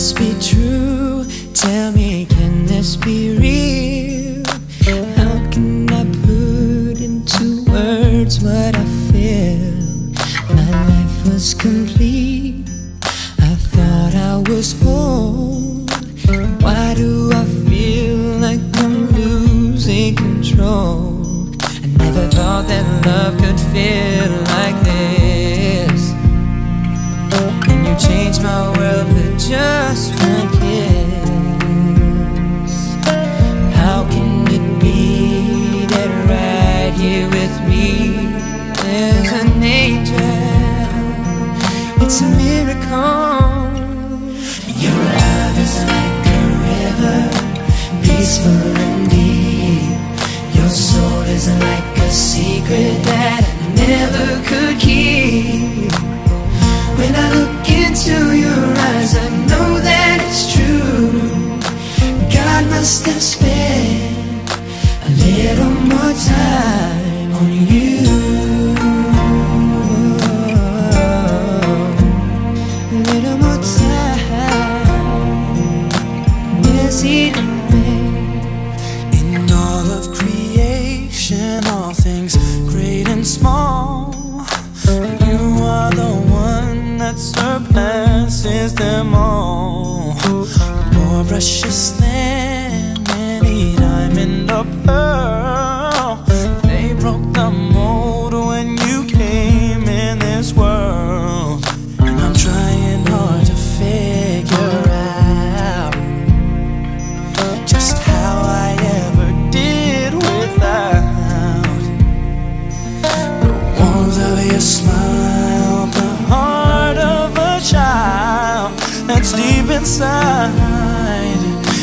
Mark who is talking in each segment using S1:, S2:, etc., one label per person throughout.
S1: this be true? Tell me, can this be real? How can I put into words what I feel? My life was complete. I thought I was whole. Why do I feel like I'm losing control? I never thought that love could feel like this you changed my world with just one kiss. How can it be that right here with me there's an angel? It's a miracle. Your love is like a river, peaceful and deep. Your soul is like a secret that I never
S2: that surpasses them all. More precious than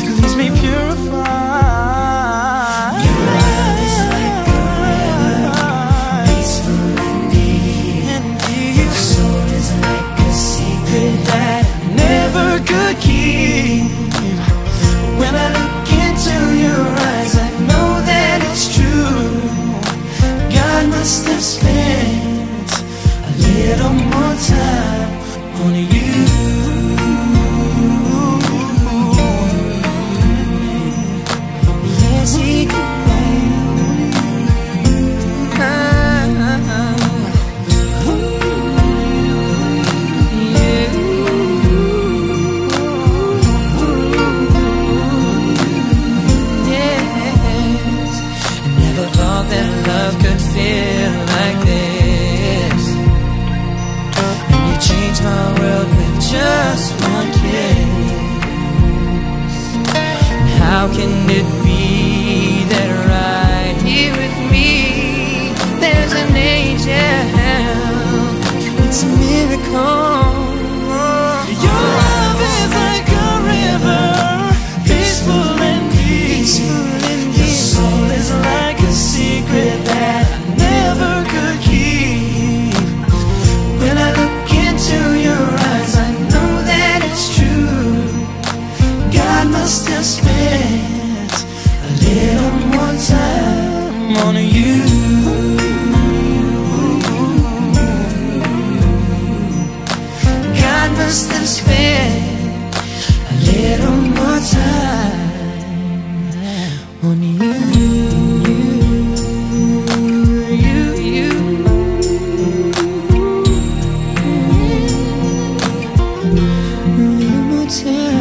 S2: leaves me purified. Your
S1: love is like a river, peaceful and deep. Your soul is like a secret that I never
S2: could keep.
S1: When I look into your eyes, I know that it's true. God must have spent a little more time
S2: on you.
S1: Thought that love could feel like this. And you changed my world with just one kiss. How can it be that right here with me there's an angel? It's a miracle.
S2: On you.
S1: God must have spent a little more time on you. Time.